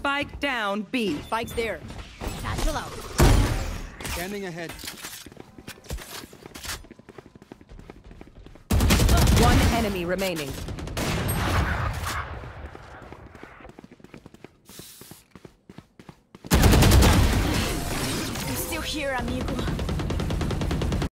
Spike down B. Spike's there. Satchel out. Standing ahead. One enemy remaining. I'm still here, amigo.